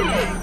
Woo!